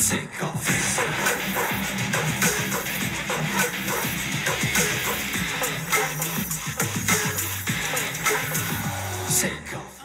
take off. Take off.